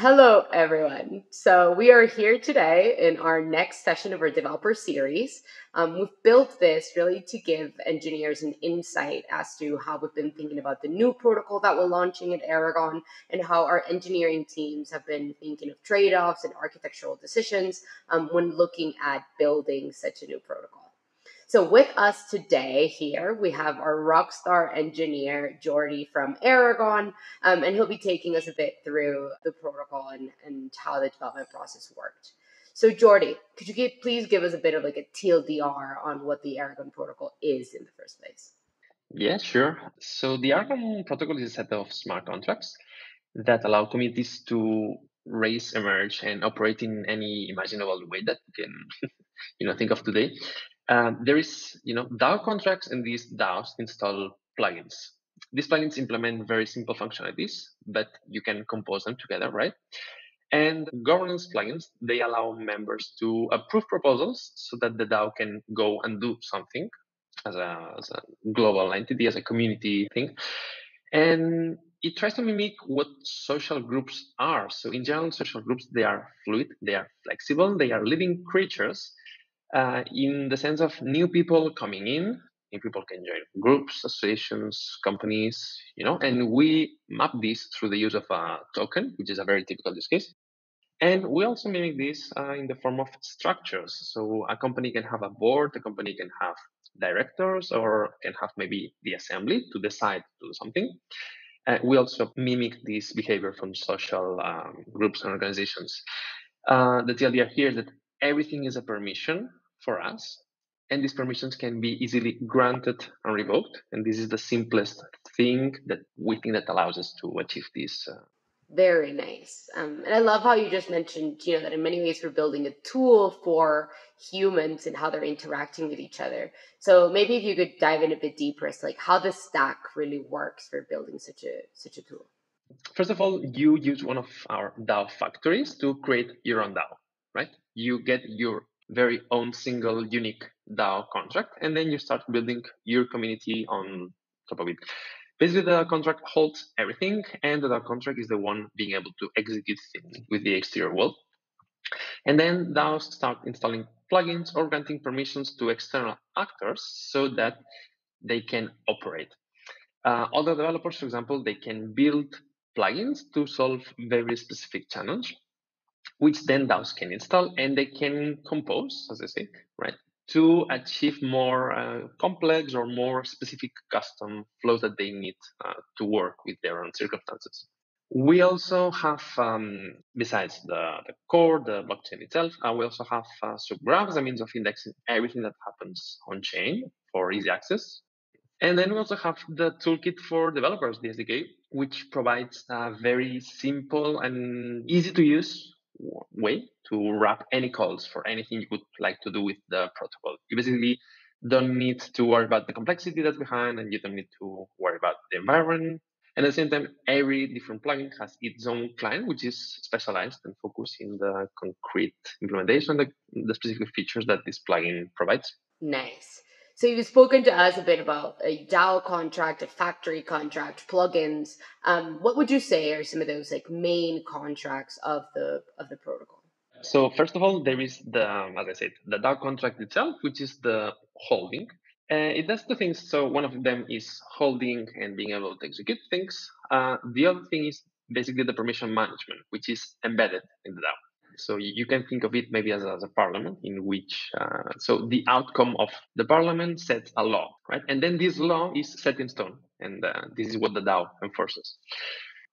Hello, everyone. So, we are here today in our next session of our developer series. Um, we've built this really to give engineers an insight as to how we've been thinking about the new protocol that we're launching at Aragon and how our engineering teams have been thinking of trade offs and architectural decisions um, when looking at building such a new protocol. So with us today here, we have our rockstar engineer, Jordi from Aragon, um, and he'll be taking us a bit through the protocol and, and how the development process worked. So Jordi, could you give, please give us a bit of like a TLDR on what the Aragon protocol is in the first place? Yeah, sure. So the Aragon protocol is a set of smart contracts that allow communities to raise, emerge, and operate in any imaginable way that you can, you know, think of today. Um, there is, you know, DAO contracts and these DAOs install plugins. These plugins implement very simple functionalities, but you can compose them together, right? And governance plugins, they allow members to approve proposals so that the DAO can go and do something as a, as a global entity, as a community thing. And it tries to mimic what social groups are. So in general, social groups, they are fluid, they are flexible, they are living creatures uh, in the sense of new people coming in. New people can join groups, associations, companies, you know, and we map this through the use of a token, which is a very typical use case. And we also mimic this uh, in the form of structures. So a company can have a board, a company can have directors, or can have maybe the assembly to decide to do something. Uh, we also mimic this behavior from social um, groups and organizations. Uh, the idea here is that everything is a permission for us. And these permissions can be easily granted and revoked. And this is the simplest thing that we think that allows us to achieve this. Uh, very nice. Um, and I love how you just mentioned, you know, that in many ways we're building a tool for humans and how they're interacting with each other. So maybe if you could dive in a bit deeper as like how the stack really works for building such a such a tool. First of all, you use one of our DAO factories to create your own DAO, right? You get your very own single unique DAO contract, and then you start building your community on top of it. Basically, the contract holds everything, and the DAO contract is the one being able to execute things with the exterior world. And then DAOs start installing plugins or granting permissions to external actors so that they can operate. Uh, other developers, for example, they can build plugins to solve very specific challenge which then DAOs can install and they can compose, as I say, right, to achieve more uh, complex or more specific custom flows that they need uh, to work with their own circumstances. We also have, um, besides the, the core, the blockchain itself, uh, we also have uh, subgraphs, a means of indexing everything that happens on chain for easy access. And then we also have the toolkit for developers, the SDK, which provides a very simple and easy to use way to wrap any calls for anything you would like to do with the protocol. You basically don't need to worry about the complexity that's behind, and you don't need to worry about the environment. And at the same time, every different plugin has its own client, which is specialized and focused in the concrete implementation, the, the specific features that this plugin provides. Nice. So you've spoken to us a bit about a DAO contract, a factory contract, plugins. Um, what would you say are some of those like main contracts of the of the protocol? So first of all, there is the as I said, the DAO contract itself, which is the holding. Uh, it does two things. So one of them is holding and being able to execute things. Uh, the other thing is basically the permission management, which is embedded in the DAO. So you can think of it maybe as a, as a parliament in which, uh, so the outcome of the parliament sets a law, right? And then this law is set in stone. And uh, this is what the DAO enforces.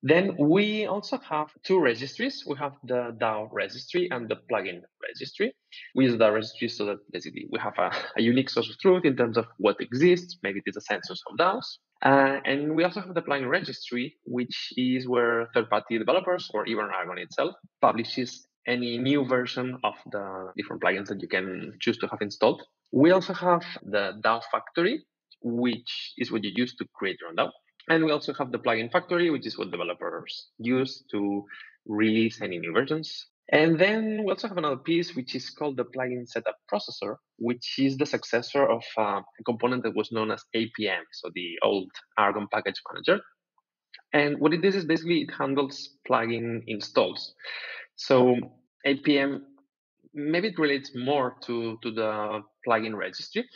Then we also have two registries. We have the DAO registry and the plugin registry. We use the registry so that basically we have a, a, unique source of truth in terms of what exists. Maybe it is a census of DAOs. Uh, and we also have the plugin registry, which is where third-party developers or even Aragon itself publishes any new version of the different plugins that you can choose to have installed. We also have the DAO factory, which is what you use to create your own DAO. And we also have the plugin factory, which is what developers use to release any new versions. And then we also have another piece, which is called the plugin setup processor, which is the successor of uh, a component that was known as APM, so the old Aragon package manager. And what it does is basically it handles plugin installs. So APM maybe it relates more to, to the plugin registry.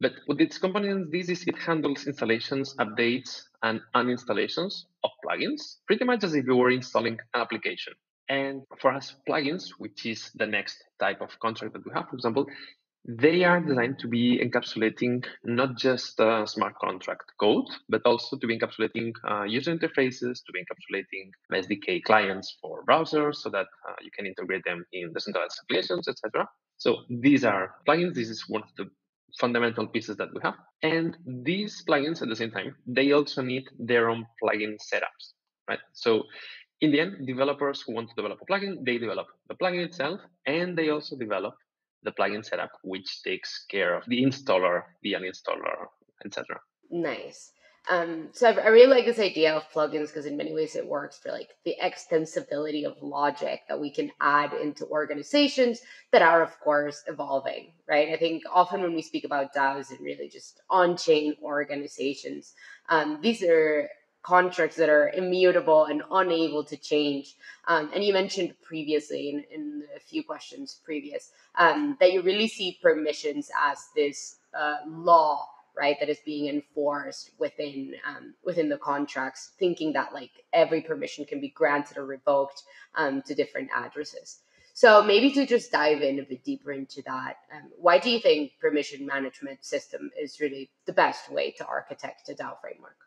But with its components, this is it handles installations, updates, and uninstallations of plugins, pretty much as if you were installing an application. And for us, plugins, which is the next type of contract that we have, for example, they are designed to be encapsulating not just uh, smart contract code, but also to be encapsulating uh, user interfaces, to be encapsulating SDK clients for browsers so that uh, you can integrate them in decentralized applications, etc. So these are plugins. This is one of the fundamental pieces that we have. And these plugins at the same time, they also need their own plugin setups, right? So in the end, developers who want to develop a plugin, they develop the plugin itself, and they also develop the plugin setup, which takes care of the installer, the uninstaller, etc. Nice. Um, so I, really like this idea of plugins because in many ways it works for like the extensibility of logic that we can add into organizations that are of course evolving, right? I think often when we speak about DAOs and really just on-chain organizations, um, these are contracts that are immutable and unable to change. Um, and you mentioned previously in, in a few questions previous um, that you really see permissions as this uh, law right that is being enforced within um, within the contracts thinking that like every permission can be granted or revoked um, to different addresses so maybe to just dive in a bit deeper into that um, why do you think permission management system is really the best way to architect a dao framework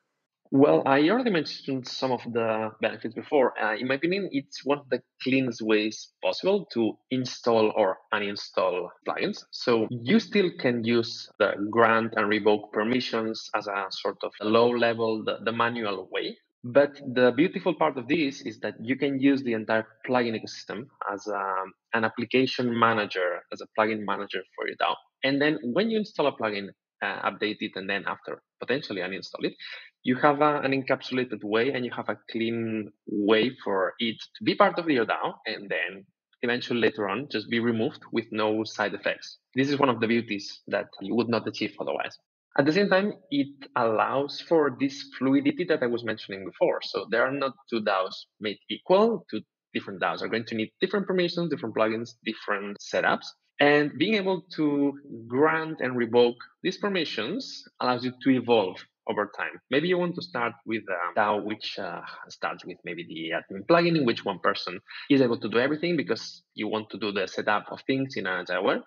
well, I already mentioned some of the benefits before. Uh, in my opinion, it's one of the cleanest ways possible to install or uninstall plugins. So you still can use the grant and revoke permissions as a sort of low level, the, the manual way. But the beautiful part of this is that you can use the entire plugin ecosystem as a, um, an application manager, as a plugin manager for your DAO. And then when you install a plugin, uh, update it, and then after potentially uninstall it, you have a, an encapsulated way and you have a clean way for it to be part of your DAO and then eventually later on just be removed with no side effects. This is one of the beauties that you would not achieve otherwise. At the same time, it allows for this fluidity that I was mentioning before. So there are not two DAOs made equal. Two different DAOs are going to need different permissions, different plugins, different setups. And being able to grant and revoke these permissions allows you to evolve over time. Maybe you want to start with a DAO which uh, starts with maybe the admin plugin in which one person is able to do everything because you want to do the setup of things in a agile way.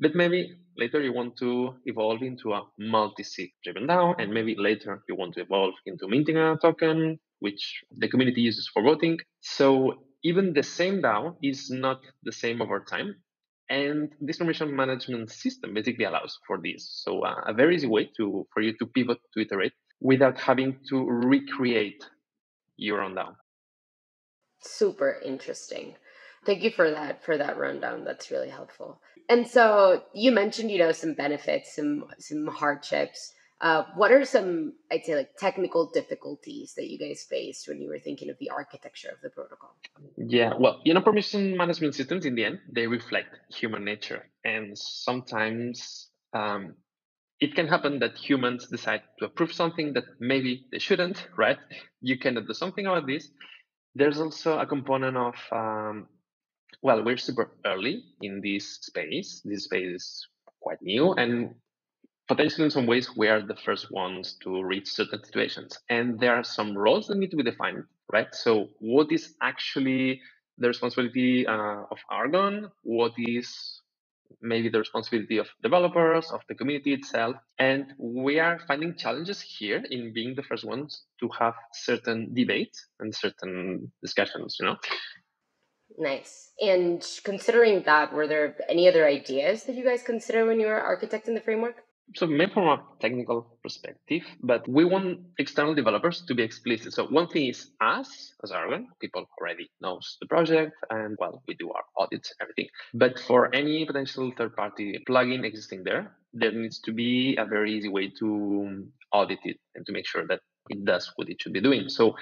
But maybe later you want to evolve into a multi-sig driven DAO, and maybe later you want to evolve into minting a token, which the community uses for voting. So even the same DAO is not the same over time. And this information management system basically allows for this. So uh, a very easy way to for you to pivot to iterate without having to recreate your own. Super interesting. Thank you for that for that rundown. That's really helpful. And so you mentioned, you know, some benefits, some some hardships. Uh, what are some, I'd say, like technical difficulties that you guys faced when you were thinking of the architecture of the protocol? Yeah, well, you know, permission management systems in the end they reflect human nature, and sometimes um, it can happen that humans decide to approve something that maybe they shouldn't. Right? You cannot do something about this. There's also a component of um, well, we're super early in this space. This space is quite new, and potentially in some ways we are the first ones to reach certain situations. And there are some roles that need to be defined right? So what is actually the responsibility uh, of Aragon? What is maybe the responsibility of developers of the community itself? And we are finding challenges here in being the first ones to have certain debates and certain discussions you know? Nice. And considering that were there any other ideas that you guys consider when you were architecting the framework so maybe from a technical perspective, but we want external developers to be explicit. So one thing is us as Aragon, people already knows the project and well, we do our audits, everything. But for any potential third party plugin existing there, there needs to be a very easy way to audit it and to make sure that it does what it should be doing. So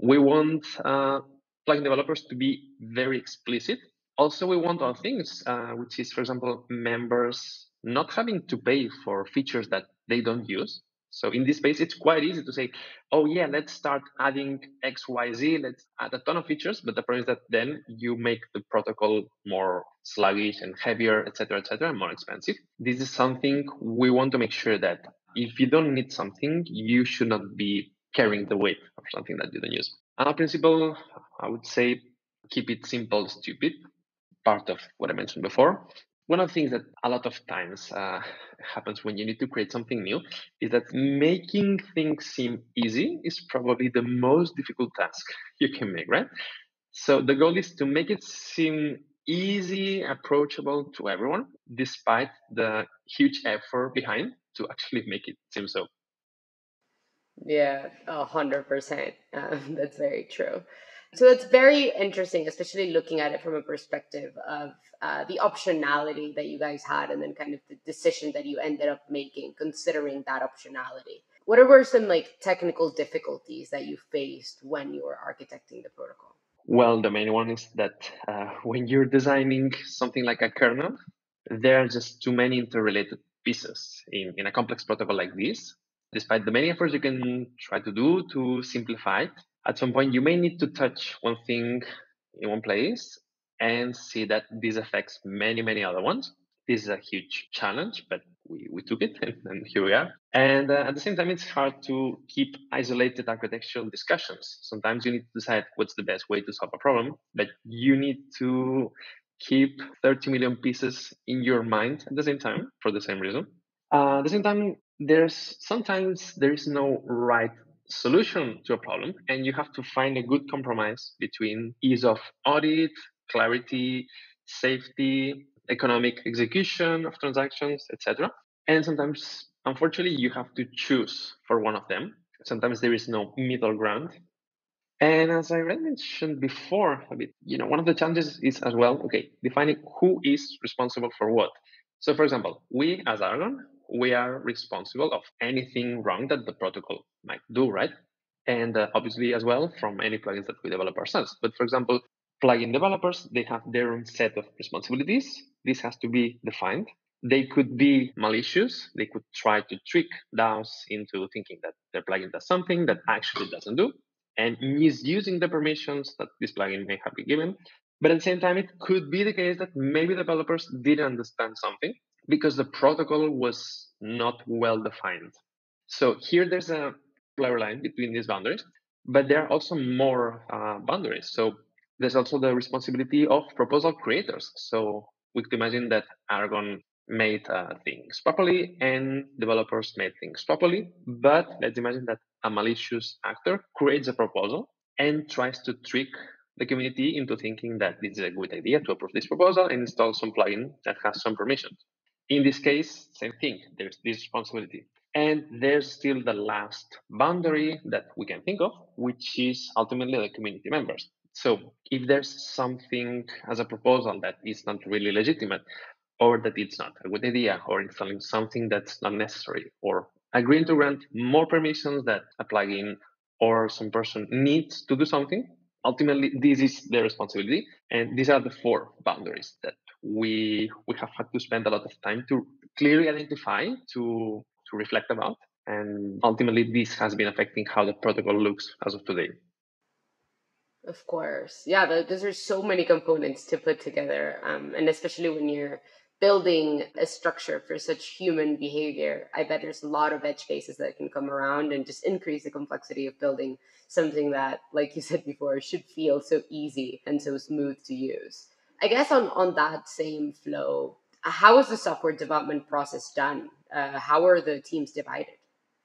we want uh, plugin developers to be very explicit. Also, we want other things, uh, which is, for example, members not having to pay for features that they don't use. So in this space, it's quite easy to say, oh yeah, let's start adding X, Y, Z. Let's add a ton of features. But the problem is that then you make the protocol more sluggish and heavier, etc., etc., and more expensive. This is something we want to make sure that if you don't need something, you should not be carrying the weight of something that you don't use. Another principle, I would say, keep it simple, stupid. Part of what I mentioned before one of the things that a lot of times uh, happens when you need to create something new is that making things seem easy is probably the most difficult task you can make, right? So the goal is to make it seem easy, approachable to everyone, despite the huge effort behind to actually make it seem so. Yeah, a hundred percent. That's very true. So it's very interesting, especially looking at it from a perspective of uh, the optionality that you guys had and then kind of the decision that you ended up making considering that optionality. What were some like technical difficulties that you faced when you were architecting the protocol? Well, the main one is that uh, when you're designing something like a kernel, there are just too many interrelated pieces in, in a complex protocol like this. Despite the many efforts you can try to do to simplify it, at some point you may need to touch one thing in one place and see that this affects many, many other ones. This is a huge challenge, but we, we took it and, and here we are. And uh, at the same time, it's hard to keep isolated architectural discussions. Sometimes you need to decide what's the best way to solve a problem, but you need to keep 30 million pieces in your mind at the same time for the same reason. Uh, at the same time, there's sometimes there is no right solution to a problem and you have to find a good compromise between ease of audit clarity safety economic execution of transactions etc and sometimes unfortunately you have to choose for one of them. Sometimes there is no middle ground. And as i mentioned before a bit you know one of the challenges is as well okay defining who is responsible for what. So for example we as aragon we are responsible of anything wrong that the protocol might do, right? And uh, obviously as well from any plugins that we develop ourselves. But for example, plugin developers, they have their own set of responsibilities. This has to be defined. They could be malicious. They could try to trick DAOs into thinking that their plugin does something that actually doesn't do and misusing the permissions that this plugin may have been given. But at the same time, it could be the case that maybe developers didn't understand something because the protocol was not well defined. So here there's a blur line between these boundaries, but there are also more uh, boundaries. So there's also the responsibility of proposal creators. So we could imagine that Aragon made uh, things properly and developers made things properly. But let's imagine that a malicious actor creates a proposal and tries to trick the community into thinking that this is a good idea to approve this proposal and install some plugin that has some permissions. In this case, same thing, there's this responsibility. And there's still the last boundary that we can think of, which is ultimately the community members. So if there's something as a proposal that is not really legitimate, or that it's not a good idea, or installing something that's not necessary, or agreeing to grant more permissions that a plugin or some person needs to do something, ultimately this is their responsibility. And these are the four boundaries that we we have had to spend a lot of time to clearly identify to to reflect about and ultimately this has been affecting how the protocol looks as of today of course yeah the, those are so many components to put together um, and especially when you're building a structure for such human behavior i bet there's a lot of edge cases that can come around and just increase the complexity of building something that like you said before should feel so easy and so smooth to use I guess on on that same flow, how is the software development process done? Uh, how are the teams divided?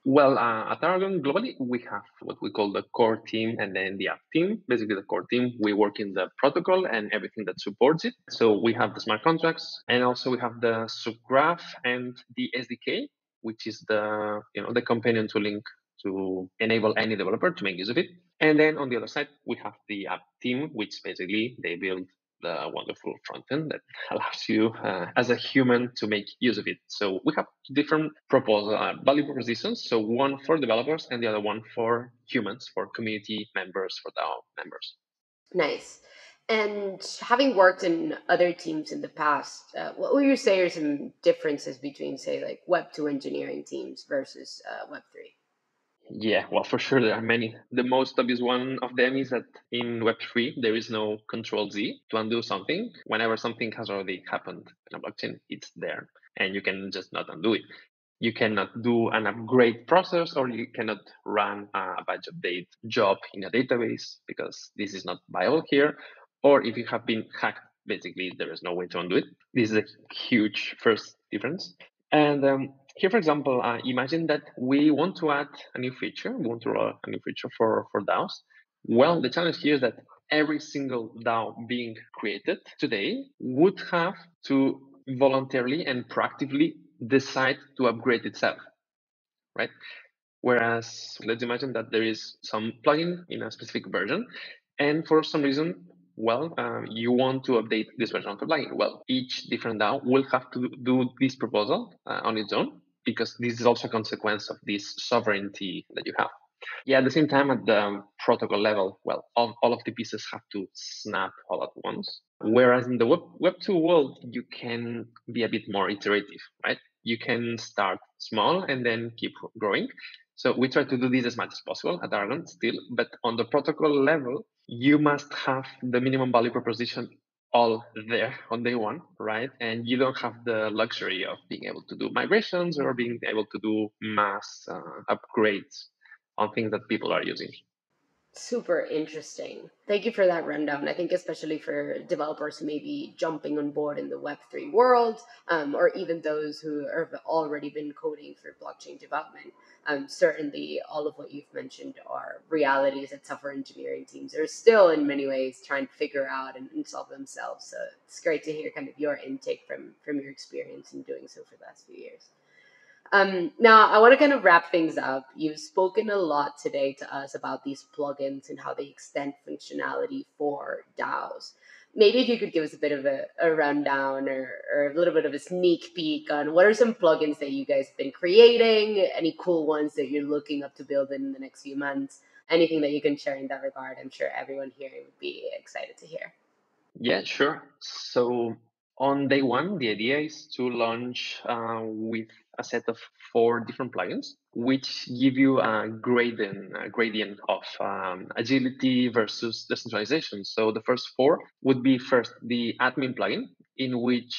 Well, uh, at Aragon globally, we have what we call the core team and then the app team. Basically, the core team, we work in the protocol and everything that supports it. So we have the smart contracts and also we have the subgraph and the SDK, which is the you know the companion tooling to enable any developer to make use of it. And then on the other side, we have the app team, which basically they build the wonderful front end that allows you uh, as a human to make use of it. So we have different proposal uh, value propositions. So one for developers and the other one for humans, for community members, for DAO members. Nice. And having worked in other teams in the past, uh, what would you say are some differences between, say, like Web two engineering teams versus uh, Web three? Yeah, well, for sure there are many. The most obvious one of them is that in Web3, there is no control Z to undo something. Whenever something has already happened in a blockchain, it's there and you can just not undo it. You cannot do an upgrade process or you cannot run a batch update job in a database because this is not viable here. Or if you have been hacked, basically there is no way to undo it. This is a huge first difference. And um, here, for example, uh, imagine that we want to add a new feature, we want to roll a new feature for, for DAOs. Well, the challenge here is that every single DAO being created today would have to voluntarily and proactively decide to upgrade itself, right? Whereas let's imagine that there is some plugin in a specific version, and for some reason well, uh, you want to update this version of the plugin. Well, each different DAO will have to do this proposal uh, on its own because this is also a consequence of this sovereignty that you have. Yeah, at the same time, at the protocol level, well, all, all of the pieces have to snap all at once. Whereas in the Web, Web 2 world, you can be a bit more iterative, right? You can start small and then keep growing. So we try to do this as much as possible at Aragon still, but on the protocol level, you must have the minimum value proposition all there on day one, right? And you don't have the luxury of being able to do migrations or being able to do mass uh, upgrades on things that people are using. Super interesting. Thank you for that rundown. I think, especially for developers who may be jumping on board in the Web3 world, um, or even those who have already been coding for blockchain development, um, certainly all of what you've mentioned are realities that software engineering teams are still, in many ways, trying to figure out and, and solve themselves. So it's great to hear kind of your intake from from your experience in doing so for the last few years. Um, now, I want to kind of wrap things up. You've spoken a lot today to us about these plugins and how they extend functionality for DAOs. Maybe if you could give us a bit of a, a rundown or, or a little bit of a sneak peek on what are some plugins that you guys have been creating, any cool ones that you're looking up to build in the next few months, anything that you can share in that regard. I'm sure everyone here would be excited to hear. Yeah, sure. So on day one, the idea is to launch uh, with a set of four different plugins, which give you a gradient, a gradient of um, agility versus decentralization. So the first four would be first the admin plugin, in which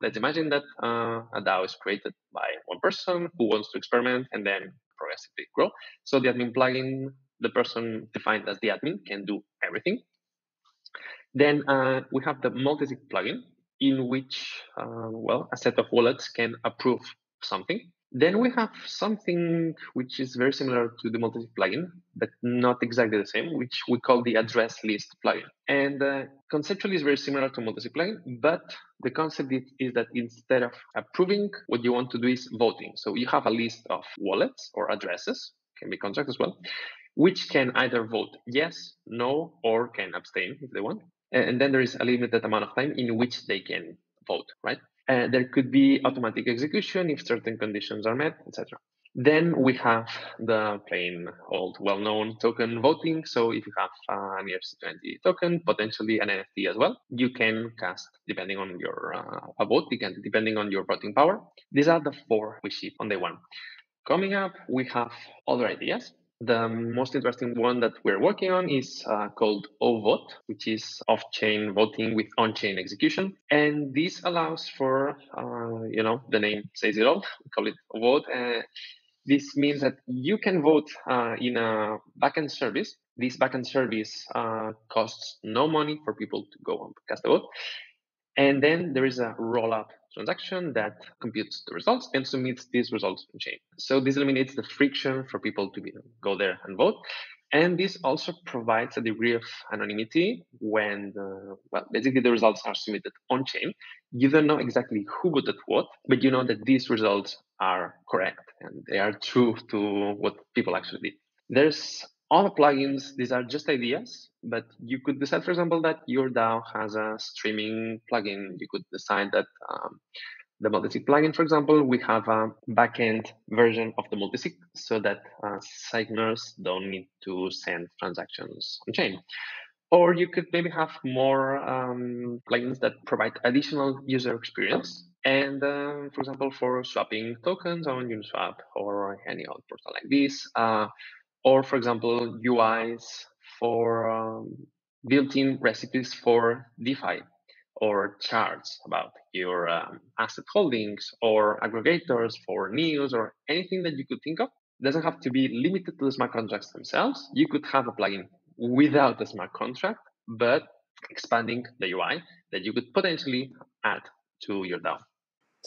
let's imagine that uh, a DAO is created by one person who wants to experiment and then progressively grow. So the admin plugin, the person defined as the admin, can do everything. Then uh, we have the multisig plugin, in which, uh, well, a set of wallets can approve something. Then we have something which is very similar to the multisig plugin, but not exactly the same, which we call the address list plugin. And uh, conceptually is very similar to multisig plugin, but the concept is, is that instead of approving, what you want to do is voting. So you have a list of wallets or addresses, can be contracts as well, which can either vote yes, no, or can abstain if they want. And then there is a limited amount of time in which they can vote, right? Uh, there could be automatic execution if certain conditions are met, etc. Then we have the plain old well-known token voting. So if you have an ERC20 token, potentially an NFT as well, you can cast depending on your uh, a vote, can, depending on your voting power. These are the four we ship on day one. Coming up, we have other ideas. The most interesting one that we're working on is uh, called OVOTE, which is off-chain voting with on-chain execution. And this allows for, uh, you know, the name says it all. We call it OVOTE. Uh, this means that you can vote uh, in a backend service. This backend service uh, costs no money for people to go and cast a vote. And then there is a rollup transaction that computes the results and submits these results on chain. So this eliminates the friction for people to be, go there and vote. And this also provides a degree of anonymity when, the, well, basically the results are submitted on chain. You don't know exactly who voted what, but you know that these results are correct and they are true to what people actually did. There's all the plugins, these are just ideas, but you could decide, for example, that your DAO has a streaming plugin. You could decide that um, the multisig plugin, for example, we have a backend version of the multisig so that uh, signers don't need to send transactions on chain. Or you could maybe have more um, plugins that provide additional user experience. And um, for example, for swapping tokens on Uniswap or any other portal like this, uh, or for example, UIs for um, built-in recipes for DeFi or charts about your um, asset holdings or aggregators for news or anything that you could think of. It doesn't have to be limited to the smart contracts themselves. You could have a plugin without the smart contract, but expanding the UI that you could potentially add to your DAO.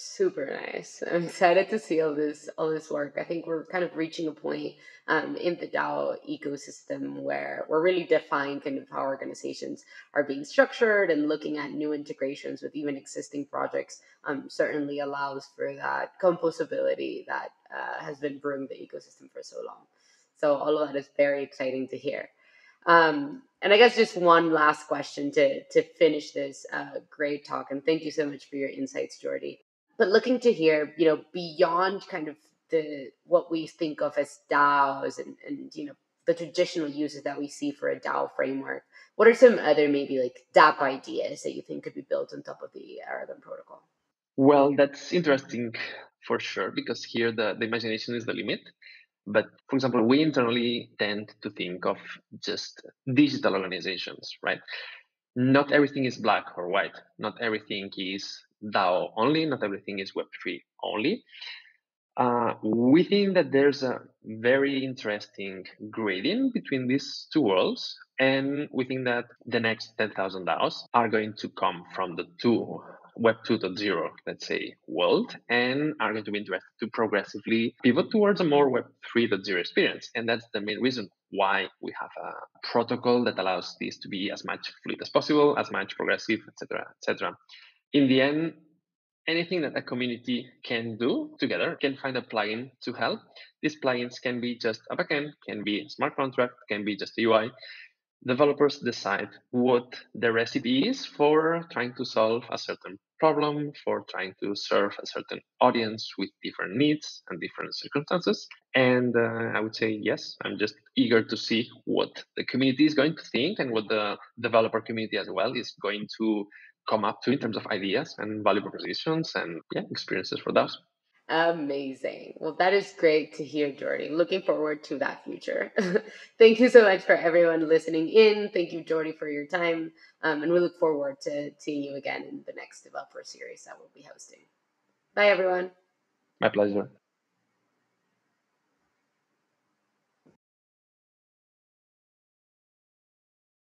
Super nice. I'm excited to see all this all this work. I think we're kind of reaching a point um, in the DAO ecosystem where we're really defining kind of how organizations are being structured and looking at new integrations with even existing projects. Um, certainly allows for that composability that uh, has been brewing the ecosystem for so long. So all of that is very exciting to hear. Um, and I guess just one last question to to finish this uh, great talk. And thank you so much for your insights, Jordi but looking to hear, you know, beyond kind of the what we think of as DAOs and, and you know the traditional uses that we see for a DAO framework, what are some other maybe like DApp ideas that you think could be built on top of the Aragon protocol? Well, that's interesting for sure because here the, the imagination is the limit. But for example, we internally tend to think of just digital organizations, right? Not everything is black or white. Not everything is DAO only, not everything is Web3 only. Uh, we think that there's a very interesting gradient between these two worlds, and we think that the next 10,000 DAOs are going to come from the two Web 2.0, let's say, world, and are going to be interested to progressively pivot towards a more Web 3.0 experience. And that's the main reason why we have a protocol that allows this to be as much fluid as possible, as much progressive, etc., etc in the end, anything that a community can do together can find a plugin to help. These plugins can be just a backend, can be a smart contract, can be just a UI. Developers decide what the recipe is for trying to solve a certain problem, for trying to serve a certain audience with different needs and different circumstances. And uh, I would say, yes, I'm just eager to see what the community is going to think and what the developer community as well is going to come up to in terms of ideas and value propositions and yeah, experiences for those. Amazing. Well, that is great to hear, Jordi. Looking forward to that future. Thank you so much for everyone listening in. Thank you, Jordi, for your time. Um, and we look forward to seeing you again in the next developer series that we'll be hosting. Bye, everyone. My pleasure.